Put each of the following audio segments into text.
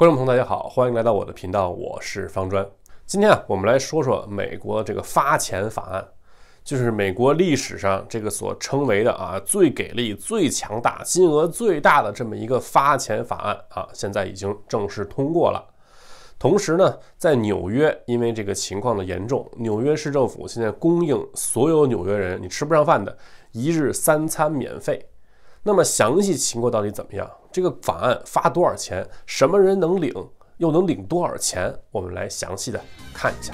观众朋友，大家好，欢迎来到我的频道，我是方砖。今天啊，我们来说说美国这个发钱法案，就是美国历史上这个所称为的啊最给力、最强大、金额最大的这么一个发钱法案啊，现在已经正式通过了。同时呢，在纽约，因为这个情况的严重，纽约市政府现在供应所有纽约人你吃不上饭的一日三餐免费。那么详细情况到底怎么样？这个法案发多少钱？什么人能领？又能领多少钱？我们来详细的看一下。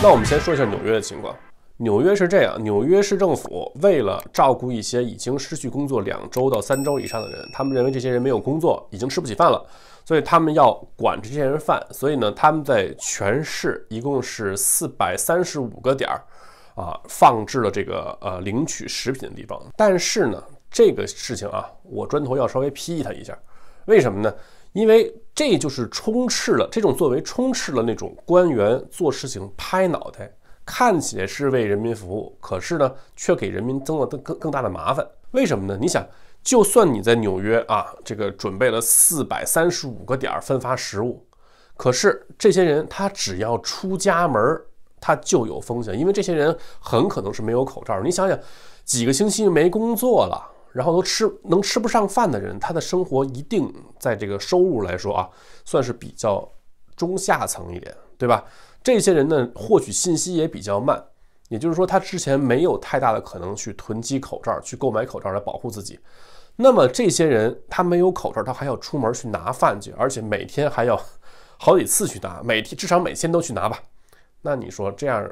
那我们先说一下纽约的情况。纽约是这样，纽约市政府为了照顾一些已经失去工作两周到三周以上的人，他们认为这些人没有工作，已经吃不起饭了，所以他们要管这些人饭。所以呢，他们在全市一共是四百三十五个点儿啊，放置了这个呃领取食品的地方。但是呢，这个事情啊，我砖头要稍微批他一下，为什么呢？因为这就是充斥了这种作为，充斥了那种官员做事情拍脑袋。看起来是为人民服务，可是呢，却给人民增了更更更大的麻烦。为什么呢？你想，就算你在纽约啊，这个准备了四百三十五个点儿分发食物，可是这些人他只要出家门，他就有风险，因为这些人很可能是没有口罩。你想想，几个星期没工作了，然后都吃能吃不上饭的人，他的生活一定在这个收入来说啊，算是比较中下层一点，对吧？这些人呢，获取信息也比较慢，也就是说，他之前没有太大的可能去囤积口罩，去购买口罩来保护自己。那么这些人他没有口罩，他还要出门去拿饭去，而且每天还要好几次去拿，每天至少每天都去拿吧。那你说这样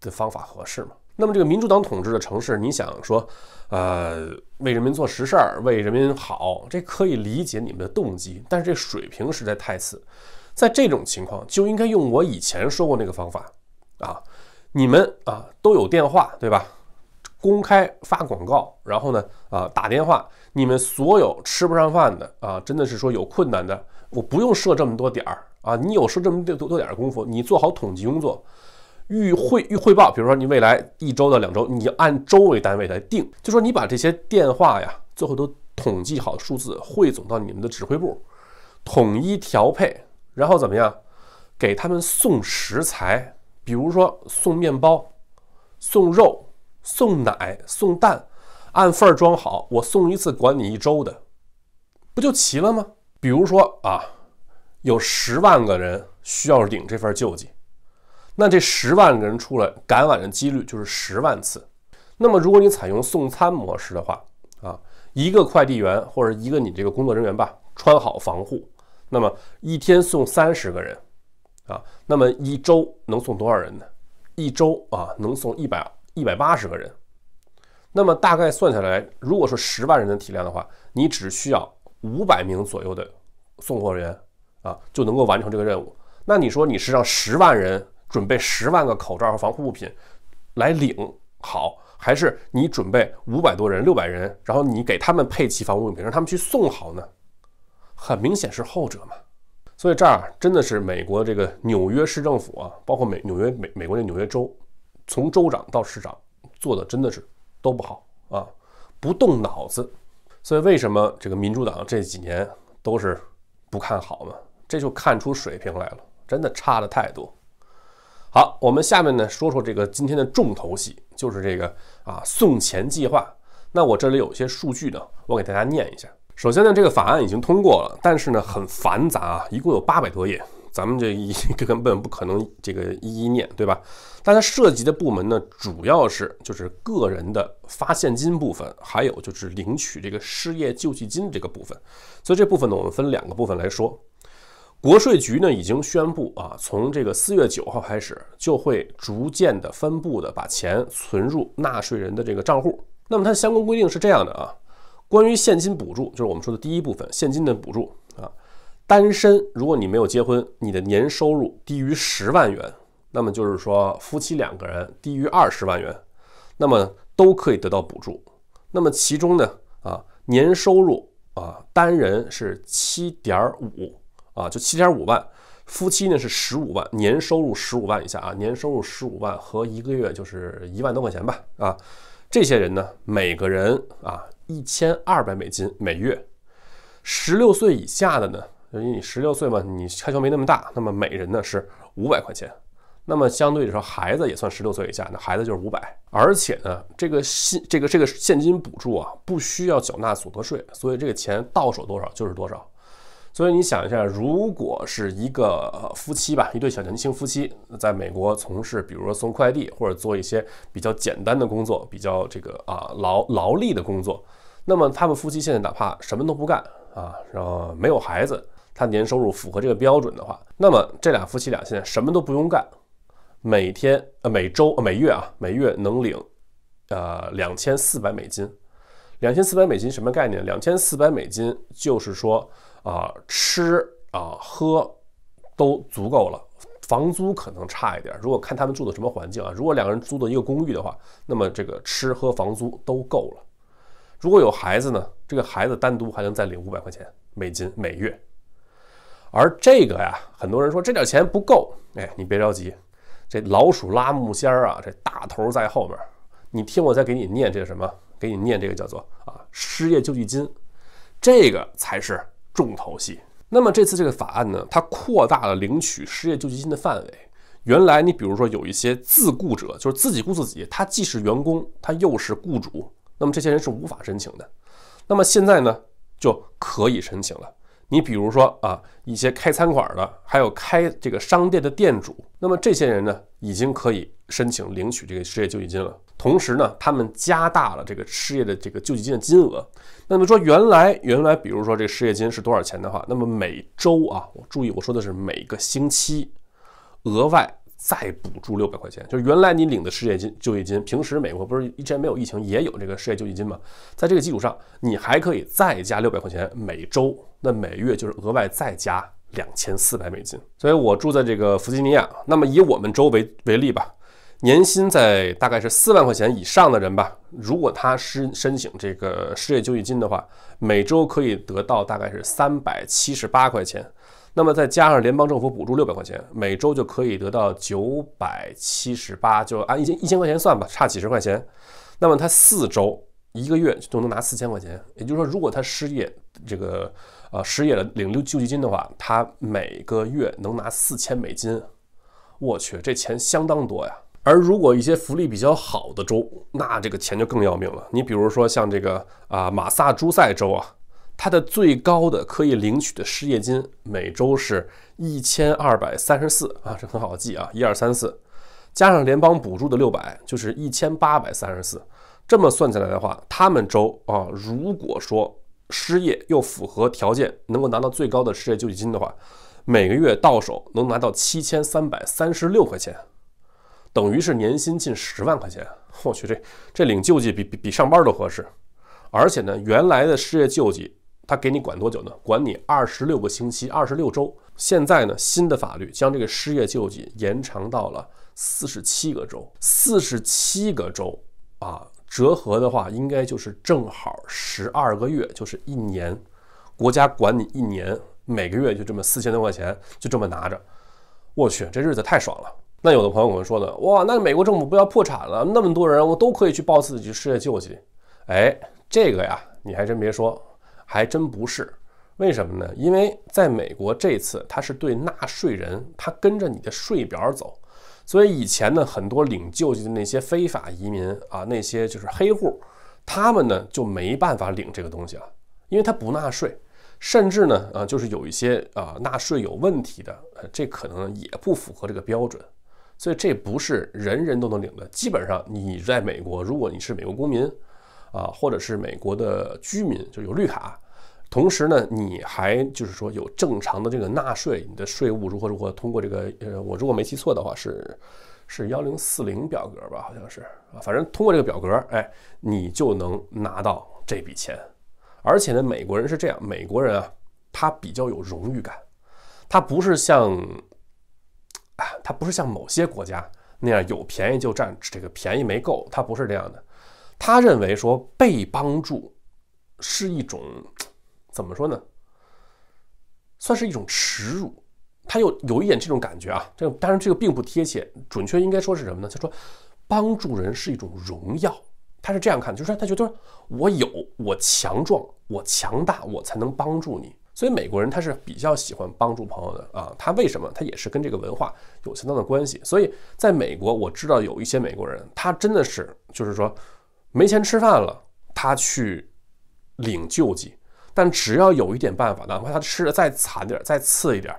的方法合适吗？那么这个民主党统治的城市，你想说，呃，为人民做实事儿，为人民好，这可以理解你们的动机，但是这水平实在太次。在这种情况，就应该用我以前说过那个方法啊，你们啊都有电话对吧？公开发广告，然后呢啊打电话，你们所有吃不上饭的啊，真的是说有困难的，我不用设这么多点儿啊，你有设这么多多点儿功夫，你做好统计工作，预汇预汇报，比如说你未来一周到两周，你按周为单位来定，就说你把这些电话呀，最后都统计好数字，汇总到你们的指挥部，统一调配。然后怎么样？给他们送食材，比如说送面包、送肉、送奶、送蛋，按份儿装好。我送一次，管你一周的，不就齐了吗？比如说啊，有十万个人需要领这份救济，那这十万个人出来赶晚的几率就是十万次。那么如果你采用送餐模式的话啊，一个快递员或者一个你这个工作人员吧，穿好防护。那么一天送三十个人，啊，那么一周能送多少人呢？一周啊能送一百一百八十个人。那么大概算下来，如果说十万人的体量的话，你只需要五百名左右的送货人员啊，就能够完成这个任务。那你说你是让十万人准备十万个口罩和防护物品来领好，还是你准备五百多人、六百人，然后你给他们配齐防护用品，让他们去送好呢？很明显是后者嘛，所以这儿真的是美国这个纽约市政府啊，包括美纽约美美国的纽约州，从州长到市长做的真的是都不好啊，不动脑子。所以为什么这个民主党这几年都是不看好呢？这就看出水平来了，真的差的太多。好，我们下面呢说说这个今天的重头戏，就是这个啊送钱计划。那我这里有些数据呢，我给大家念一下。首先呢，这个法案已经通过了，但是呢很繁杂啊，一共有八百多页，咱们这一根本不可能这个一一念，对吧？但它涉及的部门呢，主要是就是个人的发现金部分，还有就是领取这个失业救济金这个部分。所以这部分呢，我们分两个部分来说。国税局呢已经宣布啊，从这个四月九号开始，就会逐渐的分布的把钱存入纳税人的这个账户。那么它相关规定是这样的啊。关于现金补助，就是我们说的第一部分现金的补助啊。单身，如果你没有结婚，你的年收入低于十万元，那么就是说夫妻两个人低于二十万元，那么都可以得到补助。那么其中呢，啊，年收入啊，单人是七点五啊，就七点五万，夫妻呢是十五万，年收入十五万以下啊，年收入十五万和一个月就是一万多块钱吧啊。这些人呢，每个人啊一千二百美金每月。十六岁以下的呢，因为你十六岁嘛，你开销没那么大，那么每人呢是五百块钱。那么相对来说，孩子也算十六岁以下，那孩子就是五百。而且呢，这个现这个这个现金补助啊，不需要缴纳所得税，所以这个钱到手多少就是多少。所以你想一下，如果是一个夫妻吧，一对小年轻夫妻在美国从事，比如说送快递或者做一些比较简单的工作，比较这个啊劳劳力的工作，那么他们夫妻现在哪怕什么都不干。啊，然后没有孩子，他年收入符合这个标准的话，那么这俩夫妻俩现在什么都不用干，每天呃每周每月啊每月能领，呃两千四百美金，两千四百美金什么概念？两千四百美金就是说啊吃啊喝都足够了，房租可能差一点。如果看他们住的什么环境啊，如果两个人租的一个公寓的话，那么这个吃喝房租都够了。如果有孩子呢，这个孩子单独还能再领五百块钱美金每月，而这个呀，很多人说这点钱不够，哎，你别着急，这老鼠拉木仙儿啊，这大头在后面，你听我再给你念这个什么，给你念这个叫做啊失业救济金，这个才是重头戏。那么这次这个法案呢，它扩大了领取失业救济金的范围，原来你比如说有一些自雇者，就是自己雇自己，他既是员工，他又是雇主。那么这些人是无法申请的，那么现在呢就可以申请了。你比如说啊，一些开餐馆的，还有开这个商店的店主，那么这些人呢已经可以申请领取这个失业救济金了。同时呢，他们加大了这个失业的这个救济金的金额。那么说原来原来，比如说这个失业金是多少钱的话，那么每周啊，我注意我说的是每个星期额外。再补助六百块钱，就是原来你领的失业金、就业金，平时美国不是之前没有疫情也有这个失业救济金吗？在这个基础上，你还可以再加六百块钱每周，那每月就是额外再加两千四百美金。所以我住在这个弗吉尼亚，那么以我们州为为例吧，年薪在大概是四万块钱以上的人吧，如果他申申请这个失业救济金的话，每周可以得到大概是三百七十八块钱。那么再加上联邦政府补助六百块钱，每周就可以得到九百七十八，就按一千一千块钱算吧，差几十块钱。那么他四周一个月就能拿四千块钱，也就是说，如果他失业，这个呃失业了领六救济金的话，他每个月能拿四千美金。我去，这钱相当多呀。而如果一些福利比较好的州，那这个钱就更要命了。你比如说像这个啊马萨诸塞州啊。它的最高的可以领取的失业金每周是一千二百三十四啊，这很好记啊，一二三四，加上联邦补助的六百，就是一千八百三十四。这么算起来的话，他们州啊，如果说失业又符合条件，能够拿到最高的失业救济金的话，每个月到手能拿到七千三百三十六块钱，等于是年薪近十万块钱。我去，这这领救济比比比上班都合适，而且呢，原来的失业救济。他给你管多久呢？管你二十六个星期，二十六周。现在呢，新的法律将这个失业救济延长到了四十七个周，四十七个周啊，折合的话，应该就是正好十二个月，就是一年。国家管你一年，每个月就这么四千多块钱，就这么拿着。我去，这日子太爽了。那有的朋友可能说呢，哇，那美国政府不要破产了？那么多人，我都可以去报自己失业救济。哎，这个呀，你还真别说。还真不是，为什么呢？因为在美国这次他是对纳税人，他跟着你的税表走，所以以前呢，很多领救济的那些非法移民啊，那些就是黑户，他们呢就没办法领这个东西了，因为他不纳税，甚至呢，啊，就是有一些啊纳税有问题的，呃，这可能也不符合这个标准，所以这不是人人都能领的。基本上你在美国，如果你是美国公民。啊，或者是美国的居民，就有绿卡，同时呢，你还就是说有正常的这个纳税，你的税务如何如何通过这个呃，我如果没记错的话是是幺零四零表格吧，好像是啊，反正通过这个表格，哎，你就能拿到这笔钱。而且呢，美国人是这样，美国人啊，他比较有荣誉感，他不是像啊，他不是像某些国家那样有便宜就占，这个便宜没够，他不是这样的。他认为说被帮助是一种 怎么说呢？算是一种耻辱。他又有一点这种感觉啊，这个当然这个并不贴切，准确应该说是什么呢？他说帮助人是一种荣耀，他是这样看，就是说他觉得我有，我强壮，我强大，我才能帮助你。所以美国人他是比较喜欢帮助朋友的啊。他为什么？他也是跟这个文化有相当的关系。所以在美国，我知道有一些美国人，他真的是就是说没钱吃饭了，他去领救济。但只要有一点办法，哪怕他吃的再惨点、再次一点，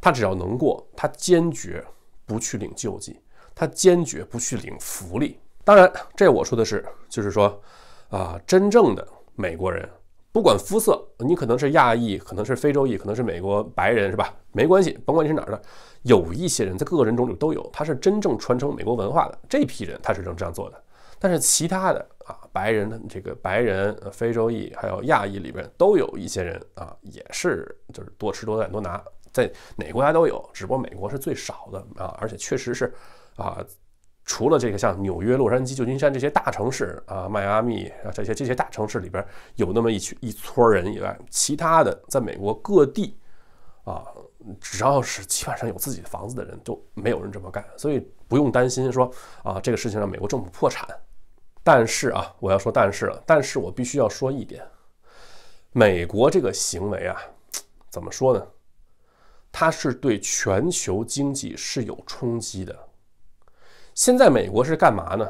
他只要能过，他坚决不去领救济，他坚决不去领福利。当然，这我说的是，就是说啊，真正的美国人。不管肤色，你可能是亚裔，可能是非洲裔，可能是美国白人，是吧？没关系，甭管你是哪儿的，有一些人在各个人种里都有，他是真正传承美国文化的这批人，他是能这样做的。但是其他的啊，白人、这个白人、非洲裔还有亚裔里边都有一些人啊，也是就是多吃多占多拿，在哪个国家都有，只不过美国是最少的啊，而且确实是啊。除了这个像纽约、洛杉矶、旧金山这些大城市啊，迈阿密啊这些这些大城市里边有那么一群一撮人以外，其他的在美国各地啊，只要是基本上有自己的房子的人，就没有人这么干，所以不用担心说啊这个事情让美国政府破产。但是啊，我要说但是了，但是我必须要说一点，美国这个行为啊，怎么说呢？它是对全球经济是有冲击的。现在美国是干嘛呢？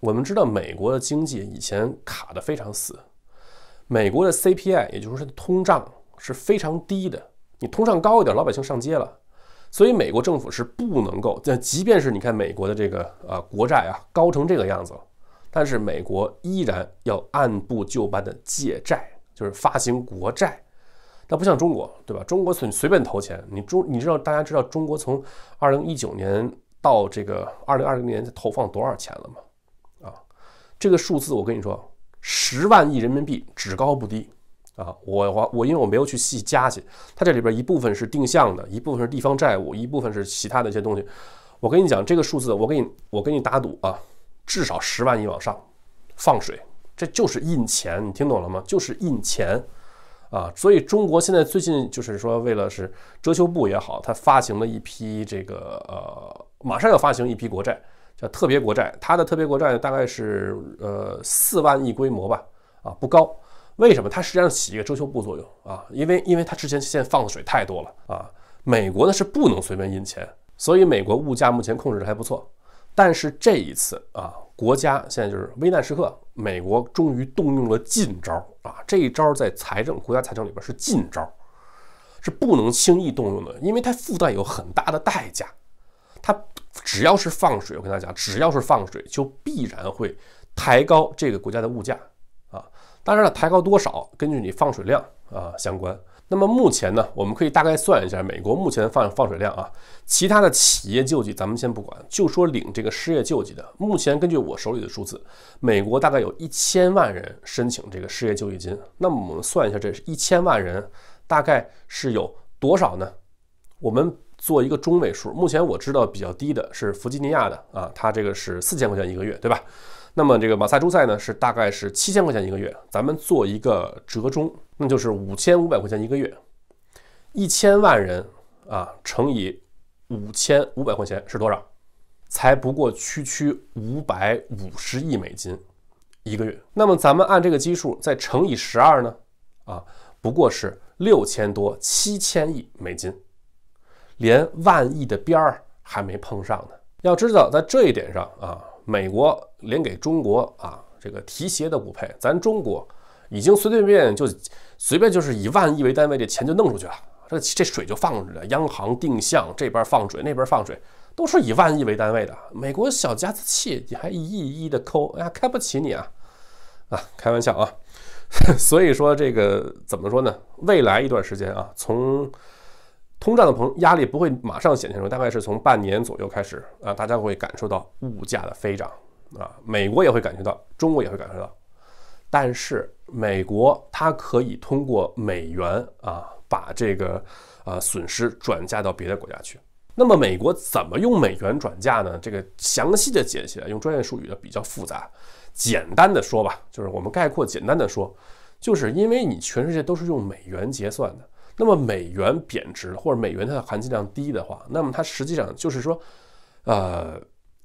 我们知道美国的经济以前卡得非常死，美国的 CPI，也就是说通胀是非常低的。你通胀高一点，老百姓上街了，所以美国政府是不能够。即便是你看美国的这个啊国债啊高成这个样子了，但是美国依然要按部就班的借债，就是发行国债。那不像中国，对吧？中国随随便投钱，你中你知道大家知道中国从二零一九年。到这个二零二零年投放多少钱了吗？啊，这个数字我跟你说，十万亿人民币，只高不低啊！我我我，因为我没有去细加去，它这里边一部分是定向的，一部分是地方债务，一部分是其他的一些东西。我跟你讲，这个数字，我给你我给你打赌啊，至少十万亿往上放水，这就是印钱，你听懂了吗？就是印钱。啊，所以中国现在最近就是说，为了是遮羞布也好，它发行了一批这个呃，马上要发行一批国债，叫特别国债。它的特别国债大概是呃四万亿规模吧，啊不高。为什么？它实际上起一个遮羞布作用啊，因为因为它之前现在放的水太多了啊。美国呢是不能随便印钱，所以美国物价目前控制的还不错。但是这一次啊。国家现在就是危难时刻，美国终于动用了禁招啊！这一招在财政国家财政里边是禁招，是不能轻易动用的，因为它附带有很大的代价。它只要是放水，我跟大家讲，只要是放水，就必然会抬高这个国家的物价啊！当然了，抬高多少，根据你放水量啊相关。那么目前呢，我们可以大概算一下美国目前放放水量啊。其他的企业救济咱们先不管，就说领这个失业救济的。目前根据我手里的数字，美国大概有一千万人申请这个失业救济金。那么我们算一下，这是一千万人大概是有多少呢？我们做一个中位数。目前我知道比较低的是弗吉尼亚的啊，它这个是四千块钱一个月，对吧？那么这个马萨诸塞呢是大概是七千块钱一个月，咱们做一个折中，那就是五千五百块钱一个月，一千万人啊乘以五千五百块钱是多少？才不过区区五百五十亿美金一个月。那么咱们按这个基数再乘以十二呢？啊，不过是六千多七千亿美金，连万亿的边儿还没碰上呢。要知道在这一点上啊。美国连给中国啊这个提鞋都不配，咱中国已经随随便便就随便就是以万亿为单位的钱就弄出去了，这这水就放着，央行定向这边放水那边放水，都是以万亿为单位的。美国小家子气，你还一亿一亿的抠，哎呀，开不起你啊啊，开玩笑啊。所以说这个怎么说呢？未来一段时间啊，从通胀的膨压力不会马上显现出来，大概是从半年左右开始啊，大家会感受到物价的飞涨啊，美国也会感觉到，中国也会感受到，但是美国它可以通过美元啊，把这个呃损失转嫁到别的国家去。那么美国怎么用美元转嫁呢？这个详细的解起来用专业术语的比较复杂，简单的说吧，就是我们概括简单的说，就是因为你全世界都是用美元结算的。那么美元贬值或者美元它的含金量低的话，那么它实际上就是说，呃，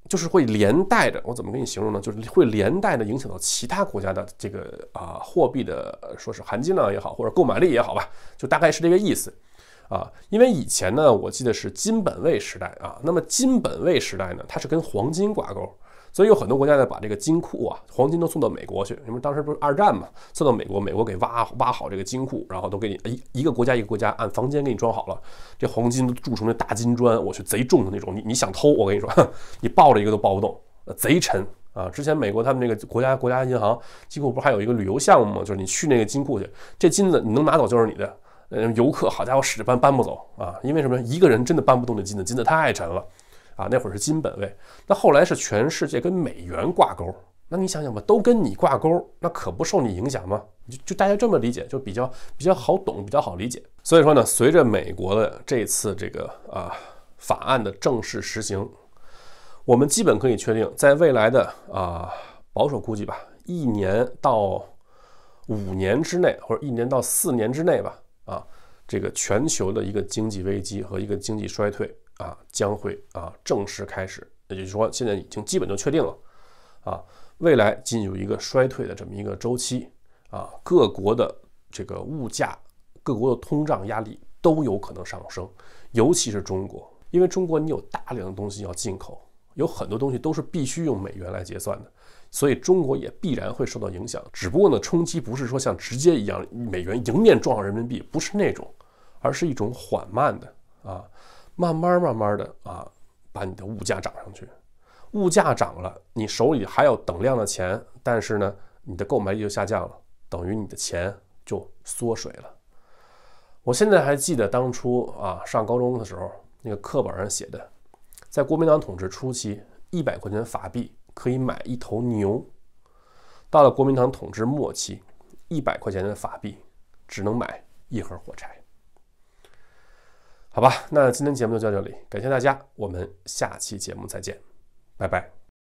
就是会连带的，我怎么跟你形容呢？就是会连带的影响到其他国家的这个啊货币的，说是含金量也好，或者购买力也好吧，就大概是这个意思啊。因为以前呢，我记得是金本位时代啊，那么金本位时代呢，它是跟黄金挂钩。所以有很多国家呢，把这个金库啊，黄金都送到美国去。因为当时不是二战嘛，送到美国，美国给挖挖好这个金库，然后都给你一一个国家一个国家按房间给你装好了。这黄金都铸成那大金砖，我去贼重的那种。你你想偷，我跟你说，你抱着一个都抱不动，贼沉啊！之前美国他们那个国家国家银行金库不是还有一个旅游项目吗？就是你去那个金库去，这金子你能拿走就是你的。嗯，游客好家伙使着搬搬不走啊，因为什么？一个人真的搬不动这金子，金子太沉了。啊，那会儿是金本位，那后来是全世界跟美元挂钩，那你想想吧，都跟你挂钩，那可不受你影响吗？就就大家这么理解，就比较比较好懂，比较好理解。所以说呢，随着美国的这次这个啊法案的正式实行，我们基本可以确定，在未来的啊保守估计吧，一年到五年之内，或者一年到四年之内吧，啊，这个全球的一个经济危机和一个经济衰退。啊，将会啊正式开始，也就是说，现在已经基本就确定了，啊，未来进入一个衰退的这么一个周期，啊，各国的这个物价，各国的通胀压力都有可能上升，尤其是中国，因为中国你有大量的东西要进口，有很多东西都是必须用美元来结算的，所以中国也必然会受到影响。只不过呢，冲击不是说像直接一样，美元迎面撞上人民币，不是那种，而是一种缓慢的啊。慢慢慢慢的啊，把你的物价涨上去，物价涨了，你手里还有等量的钱，但是呢，你的购买力就下降了，等于你的钱就缩水了。我现在还记得当初啊，上高中的时候，那个课本上写的，在国民党统治初期，一百块钱法币可以买一头牛；到了国民党统治末期，一百块钱的法币只能买一盒火柴。好吧，那今天节目就到这里，感谢大家，我们下期节目再见，拜拜。